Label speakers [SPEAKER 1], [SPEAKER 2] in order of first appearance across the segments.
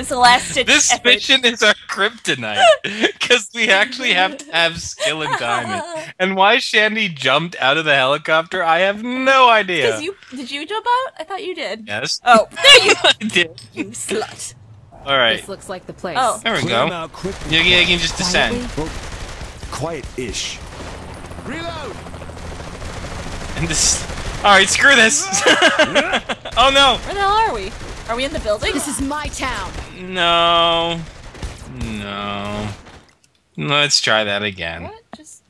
[SPEAKER 1] was a last stitch.
[SPEAKER 2] This
[SPEAKER 1] effort.
[SPEAKER 2] mission is our kryptonite because we actually have to have skill and timing. And why Shaundi jumped out of the helicopter, I have no idea.
[SPEAKER 1] You did you jump out? I thought you did.
[SPEAKER 2] Yes,
[SPEAKER 1] Oh, there you
[SPEAKER 2] I did.
[SPEAKER 1] you slut.
[SPEAKER 2] All right,
[SPEAKER 3] This looks like the place.
[SPEAKER 1] Oh.
[SPEAKER 2] there we
[SPEAKER 4] Clear 'em
[SPEAKER 2] go.
[SPEAKER 4] out quick.
[SPEAKER 2] You, you can just descend,
[SPEAKER 4] quiet-ish. Reload.
[SPEAKER 2] and this. All right, screw this. oh no,
[SPEAKER 1] Where the hell are we? Are we in the building?
[SPEAKER 3] This is my town.
[SPEAKER 2] No, no. Let's try that again.
[SPEAKER 1] What just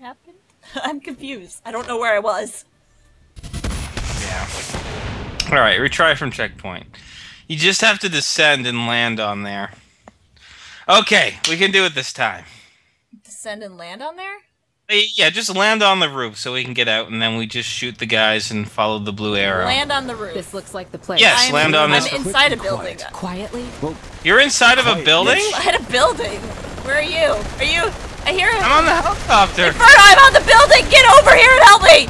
[SPEAKER 1] happened? I'm confused. I don't know where I was.
[SPEAKER 2] Yeah. All right, retry from checkpoint. You just have to descend and land on there. Okay, we can do it this time.
[SPEAKER 1] Descend and land on there?
[SPEAKER 2] Hey, Yeah, just land on the roof so we can get out, and then we just shoot the guys and follow the blue arrow.
[SPEAKER 1] Land on the roof.
[SPEAKER 3] This looks like the place.
[SPEAKER 2] Yes,
[SPEAKER 1] I'm,
[SPEAKER 2] land on
[SPEAKER 1] I'm
[SPEAKER 2] this-
[SPEAKER 1] inside a building.
[SPEAKER 4] quiet.
[SPEAKER 3] Quietly?
[SPEAKER 4] Well,
[SPEAKER 2] You're inside of a building?
[SPEAKER 1] Inside a building. Where are you? Are you? I hear him.
[SPEAKER 2] I'm on the helicopter.
[SPEAKER 1] Inferno, I'm on the building. Get over here and help me.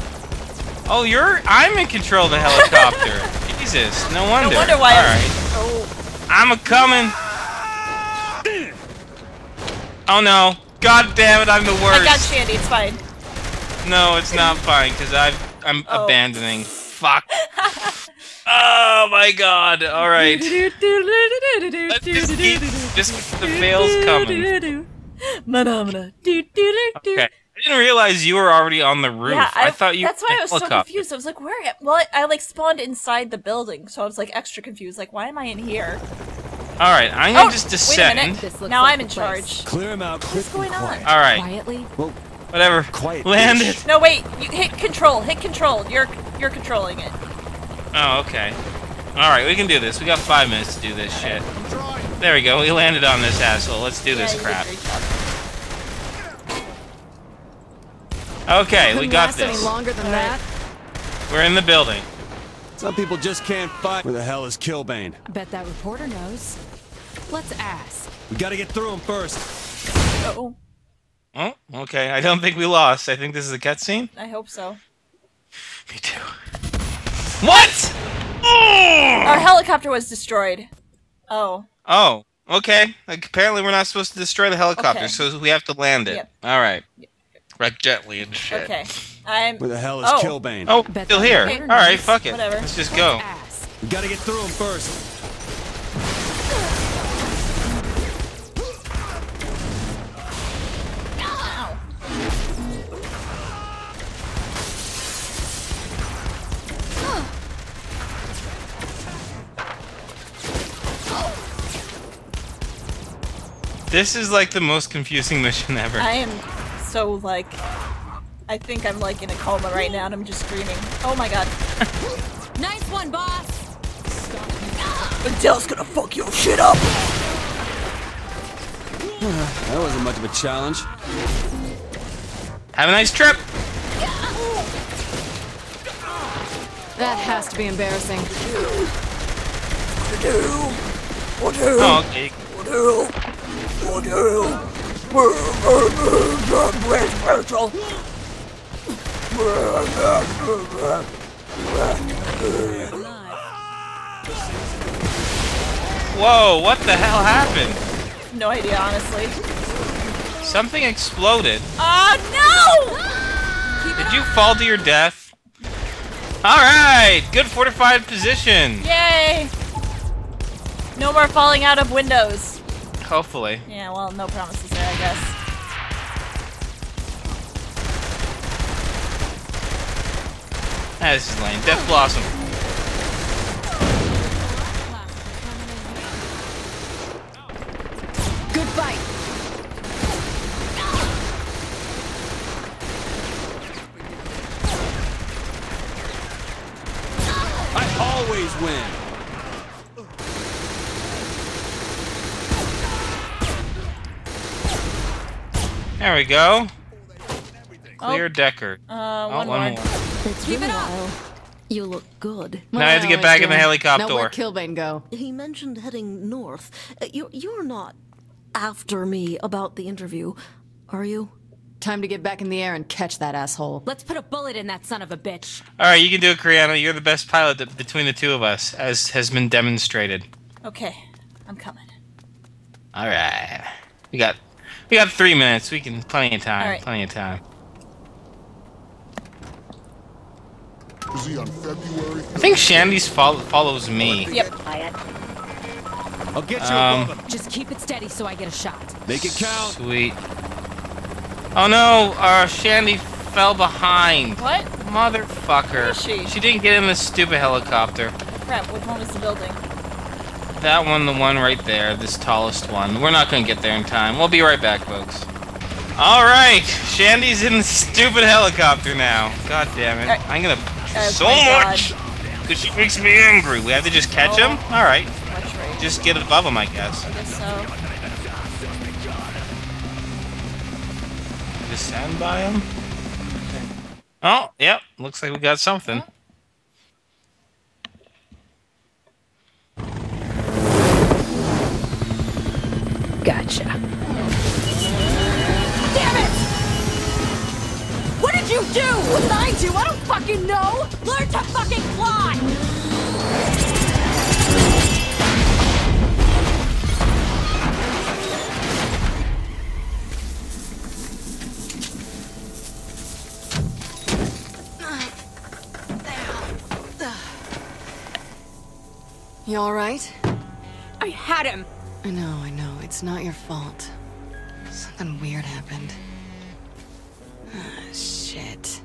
[SPEAKER 2] Oh, you're. I'm in control of the helicopter. Jesus, no wonder.
[SPEAKER 1] No wonder why.
[SPEAKER 2] All
[SPEAKER 1] I'm... Oh,
[SPEAKER 2] I'm a coming. Oh no! God damn it! I'm the worst.
[SPEAKER 1] I got Shaundi. It's fine.
[SPEAKER 2] No, it's not fine because I've I'm
[SPEAKER 1] Oh.
[SPEAKER 2] abandoning. Fuck. oh my god! All right. Let's just keep just the fails coming. Okay. I didn't realize you were already on the roof.
[SPEAKER 1] Yeah,
[SPEAKER 2] I, thought you.
[SPEAKER 1] That's why I was so confused. I was like, "Where?" Well, I, I like spawned inside the building, so I was like extra confused. Like, why am I in here?
[SPEAKER 2] All right, I'm gonna
[SPEAKER 1] Oh,
[SPEAKER 2] just
[SPEAKER 1] wait a
[SPEAKER 2] descend.
[SPEAKER 1] minute.
[SPEAKER 3] This looks
[SPEAKER 1] Now
[SPEAKER 3] like
[SPEAKER 1] I'm in
[SPEAKER 3] place.
[SPEAKER 1] charge.
[SPEAKER 4] clear him out
[SPEAKER 1] What's going on?
[SPEAKER 2] All right,
[SPEAKER 3] Quietly?
[SPEAKER 4] Well,
[SPEAKER 2] whatever.
[SPEAKER 4] quiet.
[SPEAKER 2] Landed.
[SPEAKER 1] No, wait. You hit control. Hit control. You're you're controlling it.
[SPEAKER 2] Oh, okay. All right, we can do this. We got five minutes to do this shit. There we go. We landed on this asshole. Let's do this
[SPEAKER 1] Yeah, you
[SPEAKER 2] crap. Okay, we got
[SPEAKER 3] last any
[SPEAKER 2] this.
[SPEAKER 3] longer than that.
[SPEAKER 2] We're in the building.
[SPEAKER 4] Some people just can't fight. Where the hell is Killbane?
[SPEAKER 3] I bet that reporter knows. Let's ask.
[SPEAKER 4] We gotta get through him first.
[SPEAKER 1] Oh,
[SPEAKER 2] Oh, okay. I don't think we lost. I think this is a cutscene.
[SPEAKER 1] I hope so.
[SPEAKER 2] Me too. What? Oh!
[SPEAKER 1] Our helicopter was destroyed. Oh,
[SPEAKER 2] Oh, okay. Like, apparently, we're not supposed to destroy the helicopter,
[SPEAKER 1] Okay.
[SPEAKER 2] so we have to land it.
[SPEAKER 1] Yep.
[SPEAKER 2] All right. Wreck gently and shit.
[SPEAKER 1] okay. I'm.
[SPEAKER 4] Where the hell is
[SPEAKER 1] Oh.
[SPEAKER 4] Killbane?
[SPEAKER 2] Oh,
[SPEAKER 3] Bet
[SPEAKER 2] still here.
[SPEAKER 3] reporter
[SPEAKER 2] All right, fuck it.
[SPEAKER 1] Whatever.
[SPEAKER 2] Let's just go.
[SPEAKER 3] Ask.
[SPEAKER 4] We gotta get through him first.
[SPEAKER 1] Ow.
[SPEAKER 2] This is like the most confusing mission ever.
[SPEAKER 1] I am so like. I think I'm like in a coma right now, and I'm just screaming. Oh my god.
[SPEAKER 3] Nice one, boss!
[SPEAKER 1] Adele's gonna fuck your shit up.
[SPEAKER 4] That wasn't much of a challenge.
[SPEAKER 2] Have a nice trip.
[SPEAKER 3] That has to be embarrassing.
[SPEAKER 2] Oh, okay. Whoa, what the hell happened?
[SPEAKER 1] No idea, honestly.
[SPEAKER 2] Something exploded.
[SPEAKER 1] Oh no!
[SPEAKER 2] Did you fall to your death? Alright, good fortified position.
[SPEAKER 1] Yay! No more falling out of windows.
[SPEAKER 2] Hopefully.
[SPEAKER 1] Yeah, well, no promises there, I guess.
[SPEAKER 2] Ah, this is lame. Death Blossom.
[SPEAKER 3] Good fight.
[SPEAKER 4] I always win.
[SPEAKER 2] There we go.
[SPEAKER 1] Oh,
[SPEAKER 2] Clear Decker.
[SPEAKER 1] uh,
[SPEAKER 2] Oh,
[SPEAKER 1] one more.
[SPEAKER 5] It's been a while. You look good.
[SPEAKER 2] Now I have to get back in the helicopter.
[SPEAKER 3] Now where'd Killbane go?
[SPEAKER 5] He mentioned heading north. Uh, You're, you're not after me about the interview, are you?
[SPEAKER 3] Time to get back in the air and catch that asshole.
[SPEAKER 6] Let's put a bullet in that son of a bitch.
[SPEAKER 2] Alright, you can do it, Criana. You're the best pilot th- between the two of us, as has been demonstrated.
[SPEAKER 1] Okay. I'm coming.
[SPEAKER 2] All right. We got we got three minutes. We can plenty of time.
[SPEAKER 1] All right.
[SPEAKER 2] Plenty of time. I think Shaundi's fol- follows me.
[SPEAKER 1] Yep.
[SPEAKER 4] I'll get you
[SPEAKER 2] Um,
[SPEAKER 4] above.
[SPEAKER 6] Just keep it steady so I get a shot.
[SPEAKER 4] Make it count.
[SPEAKER 2] Sweet. Oh no, uh, Shaundi fell behind.
[SPEAKER 1] What?
[SPEAKER 2] Motherfucker.
[SPEAKER 1] Where is she?
[SPEAKER 2] She didn't get in the stupid helicopter.
[SPEAKER 1] Crap, which one was the building?
[SPEAKER 2] That one, the one right there, this tallest one. We're not gonna get there in time. We'll be right back, folks. Alright, Shaundi's in the stupid helicopter now. God damn it.
[SPEAKER 1] Uh,
[SPEAKER 2] I'm gonna punch her
[SPEAKER 1] oh
[SPEAKER 2] so
[SPEAKER 1] my
[SPEAKER 2] much! Because she makes me angry. We have to just catch
[SPEAKER 1] Oh.
[SPEAKER 2] him? Alright.
[SPEAKER 1] Much.
[SPEAKER 2] Just get above him, I guess.
[SPEAKER 1] I guess so.
[SPEAKER 2] Just stand by him. Oh, yep. Looks like we got something.
[SPEAKER 6] Gotcha. You do? What did I do? I don't fucking know! Learn to fucking fly!
[SPEAKER 3] You alright?
[SPEAKER 6] I had him!
[SPEAKER 3] I know, I know. It's not your fault. Something weird happened. Shit.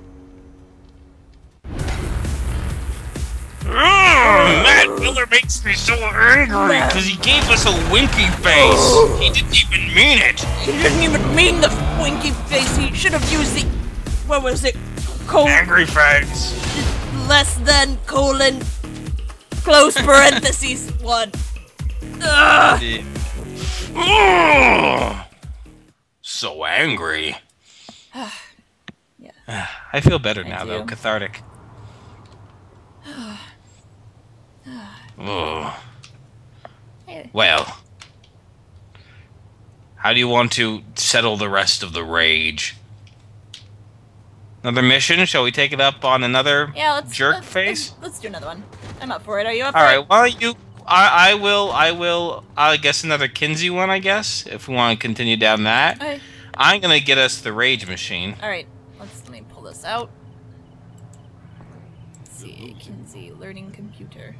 [SPEAKER 2] Oh, Matt Miller makes me so angry because he gave us a winky face. He didn't even mean it.
[SPEAKER 1] He didn't even mean the winky face. He should have used the. What was it? Col-
[SPEAKER 2] Angry face.
[SPEAKER 1] less than colon close parentheses one. Ugh.
[SPEAKER 2] Ugh. So angry. I feel better now, though. Cathartic.
[SPEAKER 1] Hey.
[SPEAKER 2] Well, how do you want to settle the rest of the rage? Another mission? Shall we take it up on another
[SPEAKER 1] Yeah, let's
[SPEAKER 2] jerk
[SPEAKER 1] let's,
[SPEAKER 2] face?
[SPEAKER 1] Let's, let's do another one. I'm up for it. Are you up
[SPEAKER 2] All
[SPEAKER 1] for
[SPEAKER 2] right.
[SPEAKER 1] it?
[SPEAKER 2] Why don't you? I I will. I will. I guess another Kinzie one. I guess if we want to continue down that.
[SPEAKER 1] Okay.
[SPEAKER 2] I'm gonna get us the rage machine.
[SPEAKER 1] All right. Let's let me pull this out. Let's see, Kinzie, learning computer.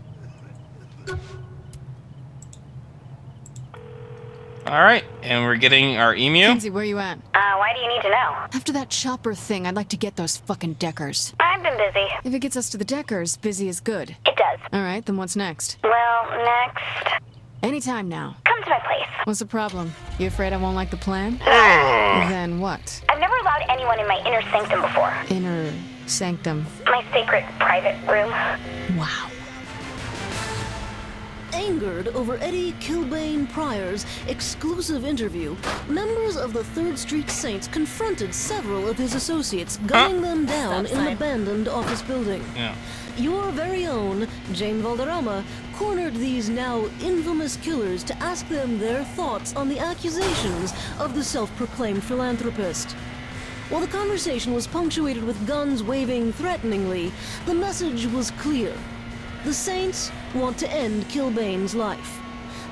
[SPEAKER 2] All right, and we're getting our emu.
[SPEAKER 3] Kinzie, where you at?
[SPEAKER 7] Uh, why do you need to know?
[SPEAKER 3] After that chopper thing, I'd like to get those fucking Deckers.
[SPEAKER 7] I've been busy.
[SPEAKER 3] If it gets us to the Deckers, busy is good.
[SPEAKER 7] It does.
[SPEAKER 3] Alright, then what's next?
[SPEAKER 7] Well, next,
[SPEAKER 3] Anytime now.
[SPEAKER 7] Come to my place.
[SPEAKER 3] What's the problem? You afraid I won't like the plan? Hmm. then what?
[SPEAKER 7] I've never allowed anyone in my inner sanctum before.
[SPEAKER 3] Inner sanctum.
[SPEAKER 7] My sacred private room.
[SPEAKER 3] Wow.
[SPEAKER 5] Angered over Eddie Killbane Pryor's exclusive interview, members of the Third Street Saints confronted several of his associates, gunning them down in an abandoned office building.
[SPEAKER 2] Yeah.
[SPEAKER 5] Your very own Jane Valderrama cornered these now infamous killers to ask them their thoughts on the accusations of the self proclaimed philanthropist. While the conversation was punctuated with guns waving threateningly, the message was clear. The Saints want to end Killbane's life.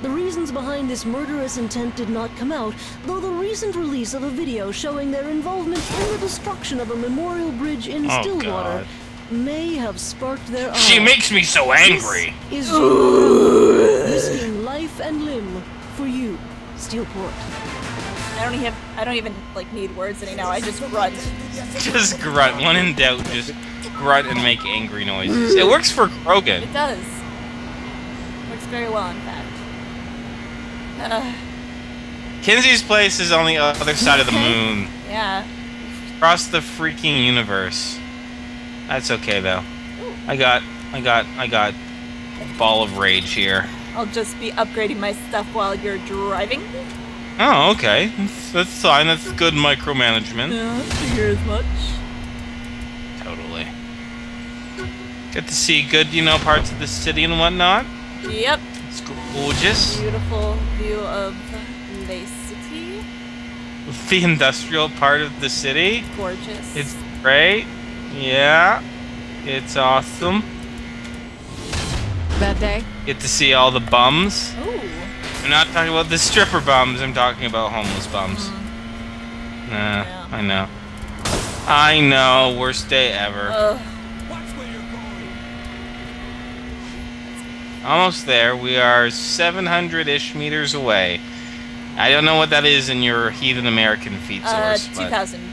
[SPEAKER 5] The reasons behind this murderous intent did not come out, though the recent release of a video showing their involvement in the destruction of a memorial bridge in
[SPEAKER 2] Oh,
[SPEAKER 5] Stilwater
[SPEAKER 2] God.
[SPEAKER 5] may have sparked their ire.
[SPEAKER 2] She makes me so angry.
[SPEAKER 5] This is Jane risking life and limb for you, Steelport.
[SPEAKER 1] I don't even I don't even like need words anymore. I just grunt.
[SPEAKER 2] Just grunt. When in doubt, just grunt and make angry noises. It works for Krogan.
[SPEAKER 1] It does. Very well, in fact. Uh,
[SPEAKER 2] Kinzie's place is on the other side of the moon,
[SPEAKER 1] yeah.
[SPEAKER 2] across the freaking universe. That's okay though. I got, I got, I got a ball of rage here.
[SPEAKER 1] I'll just be upgrading my stuff while you're driving.
[SPEAKER 2] Oh, okay. That's, that's fine. That's good micromanagement.
[SPEAKER 1] Yeah, figure as much.
[SPEAKER 2] Totally. Get to see good, you know, parts of the city and whatnot.
[SPEAKER 1] Yep.
[SPEAKER 2] It's gorgeous.
[SPEAKER 1] Beautiful view of the City.
[SPEAKER 2] The industrial part of the city.
[SPEAKER 1] Gorgeous.
[SPEAKER 2] It's great. Yeah. It's awesome.
[SPEAKER 3] Bad day?
[SPEAKER 2] Get to see all the bums.
[SPEAKER 1] Ooh.
[SPEAKER 2] I'm not talking about the stripper bums. I'm talking about homeless bums. Mm-hmm. Nah,
[SPEAKER 1] Yeah.
[SPEAKER 2] I know. I know. Worst day ever.
[SPEAKER 1] Ugh.
[SPEAKER 2] Almost there. We are 700-ish meters away. I don't know what that is in your heathen American feet
[SPEAKER 1] Uh,
[SPEAKER 2] source. but-
[SPEAKER 1] 2000.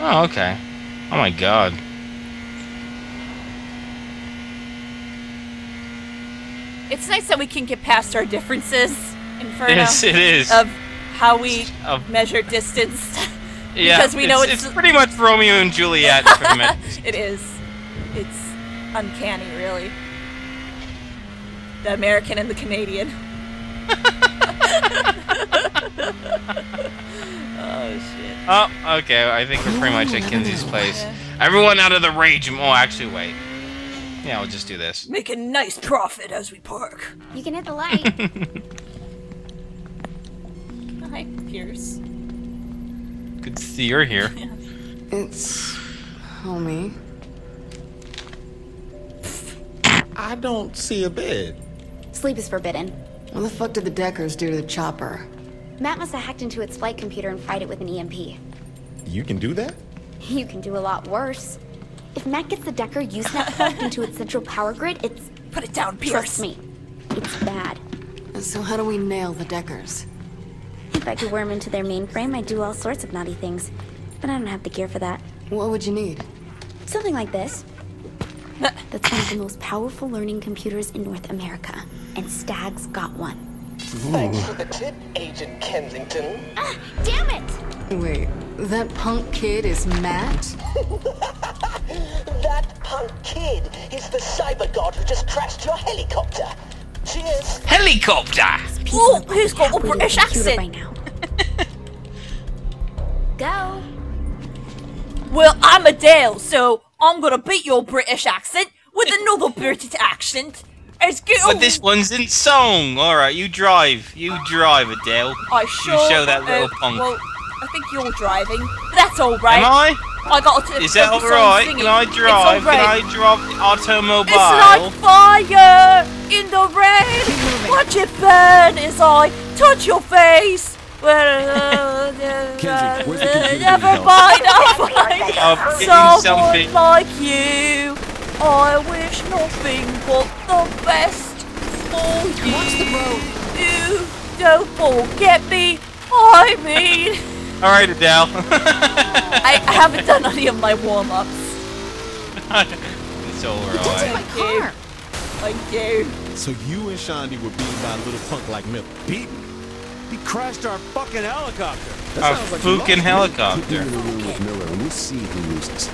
[SPEAKER 2] Oh, okay. Oh my god.
[SPEAKER 1] It's nice that we can get past our differences, Inferno,
[SPEAKER 2] Yes, it is.
[SPEAKER 1] of how we
[SPEAKER 2] Of-
[SPEAKER 1] measure distance.
[SPEAKER 2] yeah,
[SPEAKER 1] because we know it's-
[SPEAKER 2] it's pretty much Romeo and Juliet for the men.
[SPEAKER 1] it is. It's uncanny, really. The American and the Canadian. oh shit.
[SPEAKER 2] Oh, okay. I think we're pretty much at Kinzie's place. Everyone out of the rage. Oh, actually, wait. Yeah, I'll just do this.
[SPEAKER 1] Make a nice profit as we park.
[SPEAKER 7] You can hit the light.
[SPEAKER 1] Hi, Pierce.
[SPEAKER 2] Good to see you're here.
[SPEAKER 3] It's. homie.
[SPEAKER 8] I don't see a bed.
[SPEAKER 7] Sleep is forbidden.
[SPEAKER 3] What the fuck did the Deckers do to the chopper?
[SPEAKER 7] Matt must have hacked into its flight computer and fried it with an EMP.
[SPEAKER 8] You can do that?
[SPEAKER 7] You can do a lot worse. If Matt gets the Decker Usenet plugged into its central power grid, it's.
[SPEAKER 1] Put it down, Pierce.
[SPEAKER 7] Trust me, it's bad.
[SPEAKER 3] So, how do we nail the Deckers?
[SPEAKER 7] If I could worm into their mainframe, I'd do all sorts of naughty things. But I don't have the gear for that.
[SPEAKER 3] What would you need?
[SPEAKER 7] Something like this. That's one of the most powerful learning computers in North America. And Stag's got one.
[SPEAKER 9] Thanks for the tip, Agent Kensington.
[SPEAKER 7] Ah, damn it!
[SPEAKER 3] Wait, that punk kid is Matt?
[SPEAKER 9] That punk kid is the cyber god who just crashed your helicopter. Cheers.
[SPEAKER 2] Helicopter!
[SPEAKER 1] Oh, who's got a British accent?
[SPEAKER 7] By now. Go.
[SPEAKER 1] Well, I'm Adele, so I'm gonna beat your British accent with another British accent. Let's go.
[SPEAKER 2] But this one's in song. All right, you drive. You drive, Adele.
[SPEAKER 1] I sure.
[SPEAKER 2] You show that little
[SPEAKER 1] uh,
[SPEAKER 2] punk.
[SPEAKER 1] Well, I think you're driving. But that's all right.
[SPEAKER 2] Am I?
[SPEAKER 1] I got to.
[SPEAKER 2] Is that
[SPEAKER 1] focus
[SPEAKER 2] all
[SPEAKER 1] on
[SPEAKER 2] right?
[SPEAKER 1] singing.
[SPEAKER 2] Can I drive?
[SPEAKER 1] all right.
[SPEAKER 2] Can I drive the automobile?
[SPEAKER 1] It's like fire in the rain. Watch it burn as I touch your face. Well,
[SPEAKER 4] Kinzie, where's the computer
[SPEAKER 1] Never mind, I'll find
[SPEAKER 2] you
[SPEAKER 1] someone
[SPEAKER 2] something.
[SPEAKER 1] like you. I wish nothing but the best for you.
[SPEAKER 3] Watch the road.
[SPEAKER 1] You don't forget me. I mean,
[SPEAKER 2] All right, Adele.
[SPEAKER 1] I, I haven't done any of my warm ups.
[SPEAKER 2] it's all
[SPEAKER 3] That's
[SPEAKER 2] right.
[SPEAKER 3] my car.
[SPEAKER 1] Thank you.
[SPEAKER 8] So you and Shaundi were beaten by a little punk like Miller.
[SPEAKER 4] Beaten. He crashed our fucking helicopter.
[SPEAKER 2] A
[SPEAKER 8] sounds like
[SPEAKER 2] fucking helicopter.
[SPEAKER 10] Get in with Miller and we'll see who loses.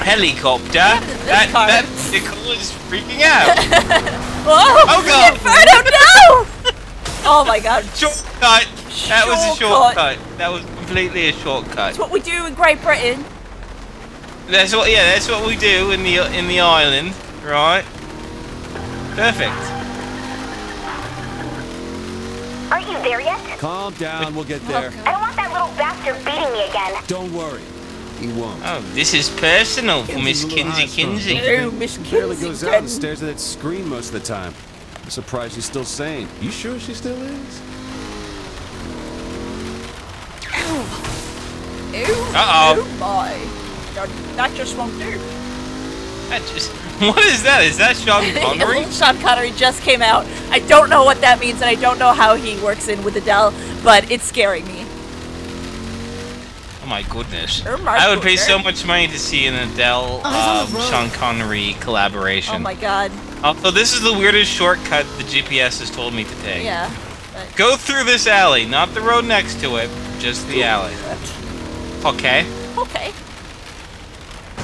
[SPEAKER 2] Helicopter.
[SPEAKER 1] this
[SPEAKER 2] That
[SPEAKER 1] car?
[SPEAKER 2] that Nicole is freaking out.
[SPEAKER 1] Oh,
[SPEAKER 2] Oh, God.
[SPEAKER 1] Inferno, no! oh my god.
[SPEAKER 2] shortcut. That was a
[SPEAKER 1] Shortcut.
[SPEAKER 2] shortcut. That was completely a shortcut.
[SPEAKER 1] That's what we do in Great Britain.
[SPEAKER 2] That's what. Yeah, that's what we do in the in the island, right? Perfect.
[SPEAKER 7] Aren't you there yet?
[SPEAKER 4] Calm down, we'll get there.
[SPEAKER 7] I don't want that little bastard beating me again.
[SPEAKER 4] Don't worry. He won't.
[SPEAKER 2] Oh, this is personal for Miss
[SPEAKER 4] Kinzie's a little Kinzie.
[SPEAKER 2] Kinzie.
[SPEAKER 1] Oh, Miss
[SPEAKER 4] He barely goes out and stares at that screen most of the time. I'm surprised she's still sane.
[SPEAKER 8] You sure she still is?
[SPEAKER 1] Oh,
[SPEAKER 2] Uh-oh.
[SPEAKER 1] oh my. That- That just won't do.
[SPEAKER 2] That just. What is that? Is that Sean Connery?
[SPEAKER 1] Sean Connery just came out. I don't know what that means, and I don't know how he works in with Adele, but it's scaring me.
[SPEAKER 2] Oh my goodness.
[SPEAKER 1] Oh my
[SPEAKER 2] I would pay so much money to see an Adele
[SPEAKER 3] Oh,
[SPEAKER 2] um. Sean Connery collaboration.
[SPEAKER 1] Oh my god.
[SPEAKER 2] Also, this is the weirdest shortcut the GPS has told me to take.
[SPEAKER 1] Yeah. But
[SPEAKER 2] Go through this alley, not the road next to it, just the alley. Okay.
[SPEAKER 1] okay.